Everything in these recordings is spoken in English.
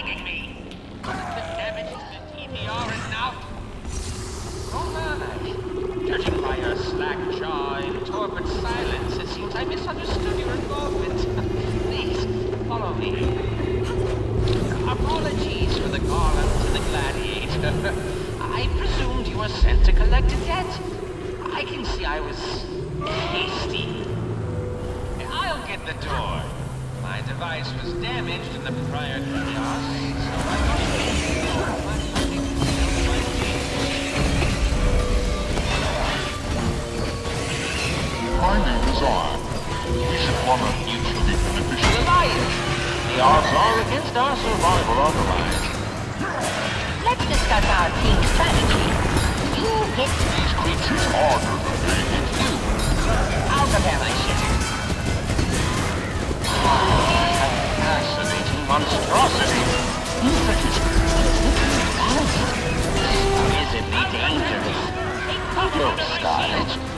you me? The damage to the TVR enough? Oh my. Judging by your slack jaw and torpid silence, it seems I misunderstood your involvement. Please, follow me. Apologies for the garland to the gladiator. I presumed you were sent to collect a debt. I can see I was hasty. I'll get the door. My device was damaged in the prior chaos, so I My name is Arm. We should form a mutually beneficial alliance. The odds are against our survival otherwise. Let's discuss our team strategy. You hit These creatures harder than they hit you. I'll prepare my ship. A fascinating monstrosity. Visibly dangerous. Look, Scarlet.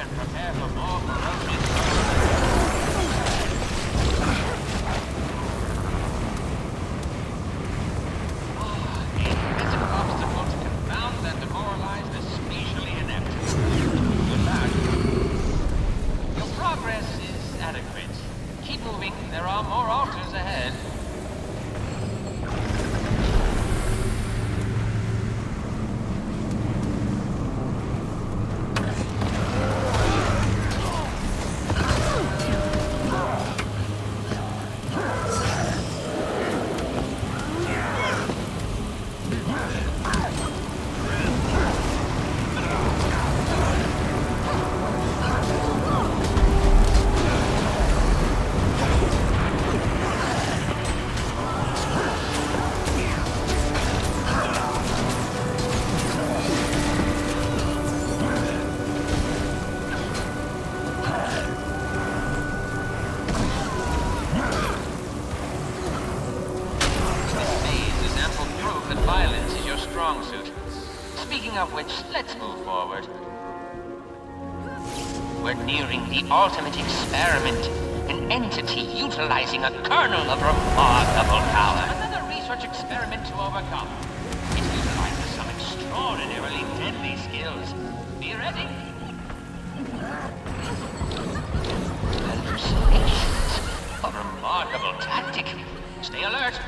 And prepare for more ferocious the ultimate experiment. An entity utilizing a kernel of remarkable power. Another research experiment to overcome. It utilizes some extraordinarily deadly skills. Be ready. Hallucinations. A remarkable tactic. Stay alert.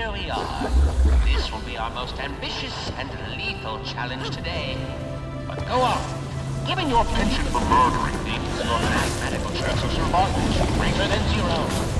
Here we are. This will be our most ambitious and lethal challenge today. But go on. Given your penchant for murdering things, your mathematical chance of survival is greater than zero.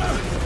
Uh.